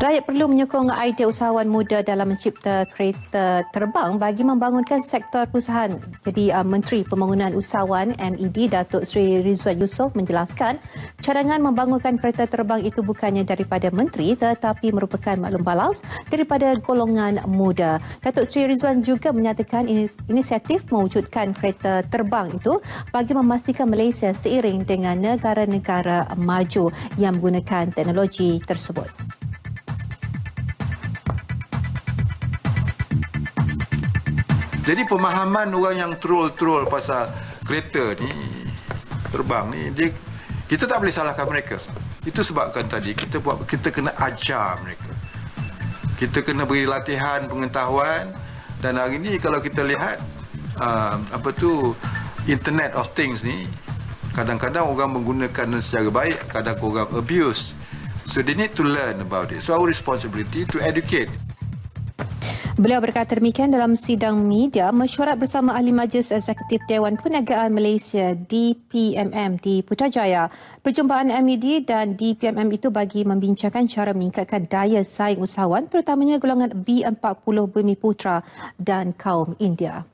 Rakyat perlu menyokong idea usahawan muda dalam mencipta kereta terbang bagi membangunkan sektor perusahaan. Jadi uh, Menteri Pembangunan Usahawan MED Datuk Seri Rizwan Yusof menjelaskan cadangan membangunkan kereta terbang itu bukannya daripada menteri tetapi merupakan maklum balas daripada golongan muda. Datuk Seri Rizwan juga menyatakan inisiatif mewujudkan kereta terbang itu bagi memastikan Malaysia seiring dengan negara-negara maju yang menggunakan teknologi tersebut. Jadi pemahaman orang yang troll-troll pasal kereta ni terbang ni dia kita tak boleh salahkan mereka. Itu sebabkan tadi kita buat kita kena ajar mereka. Kita kena beri latihan pengetahuan dan hari ni kalau kita lihat uh, apa tu internet of things ni kadang-kadang orang menggunakan secara baik, kadang orang abuse. So they need to learn about it. So our responsibility to educate. Beliau berkata demikian dalam sidang media mesyuarat bersama Ahli Majlis Eksekutif Dewan Perniagaan Malaysia DPMM di Putrajaya. Perjumpaan MED dan DPMM itu bagi membincangkan cara meningkatkan daya saing usahawan terutamanya golongan B40 Bumi Putra dan kaum India.